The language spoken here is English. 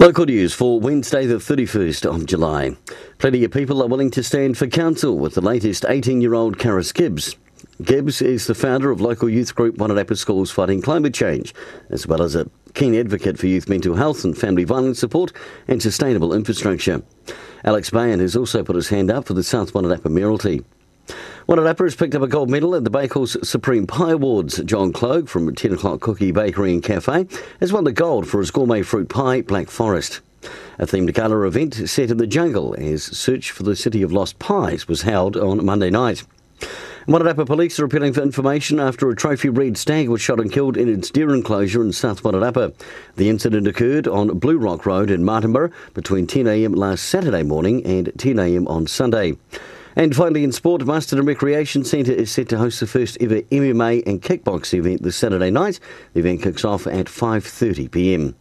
Local news for Wednesday, the 31st of July. Plenty of people are willing to stand for council with the latest 18 year old Karis Gibbs. Gibbs is the founder of local youth group Wairarapa Schools Fighting Climate Change, as well as a keen advocate for youth mental health and family violence support and sustainable infrastructure. Alex Bayan has also put his hand up for the South Wairarapa Mayoralty. Wairarapa has picked up a gold medal at the Bakels Supreme Pie Awards. John Clogue from 10 O'Clock Cookie Bakery and Cafe has won the gold for his gourmet fruit pie, Black Forest. A themed gala event set in the jungle as Search for the City of Lost Pies was held on Monday night. Wairarapa police are appealing for information after a trophy red stag was shot and killed in its deer enclosure in South Wairarapa. The incident occurred on Blue Rock Road in Martinborough between 10am last Saturday morning and 10am on Sunday. And finally, in sport, and Recreation Centre is set to host the first ever MMA and kickbox event this Saturday night. The event kicks off at 5:30 p.m.